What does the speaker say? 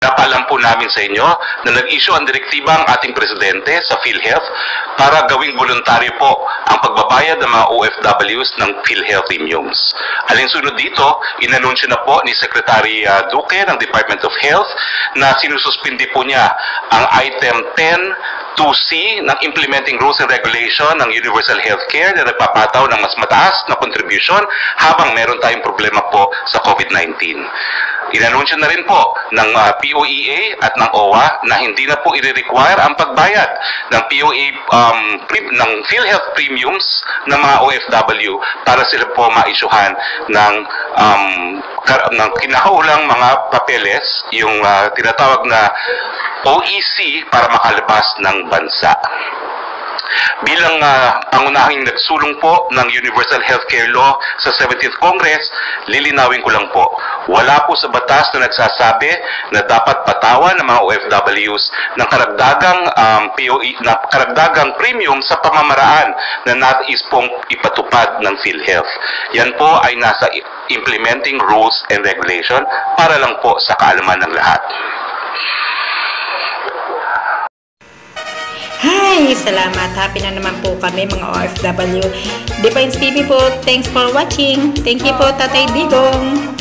Napaalam po namin sa inyo na nag-issue ang direktiba ang ating presidente sa PhilHealth para gawing voluntaryo po ang pagbabayad ng mga OFWs ng PhilHealth premiums. Alinsunod dito, inanunsyo na po ni Secretary ah, Duque ng Department of Health na sinususpindi po niya ang item 10 2C ng Implementing Rules and Regulation ng Universal Healthcare na nagpapataw ng mas mataas na contribution habang meron tayong problema po sa COVID-19. Inanunsyo na rin po ng ah, POEA at ng OWA na hindi na po i-require ang pagbayad ng POA um, pre- ng PhilHealth premiums ng mga OFW para sila po maisyuhan ng um, ng kinakaulang mga papeles, yung ah, tinatawag na OEC para makalabas ng bansa. Bilang ah, pangunahing nagsulong po ng Universal Healthcare Law sa 17th Congress, lilinawin ko lang po, wala po sa batas na nagsasabi na dapat patawan ng mga OFWs ng karagdagang um, POE, na karagdagang premium sa pamamaraan na nais pong ipatupad ng PhilHealth. Yan po ay nasa implementing rules and regulation para lang po sa kaalaman ng lahat. Hi! Salamat. Happy na naman po kami mga OFW. Defines TV po. Thanks for watching. Thank you po, Tatay Digong.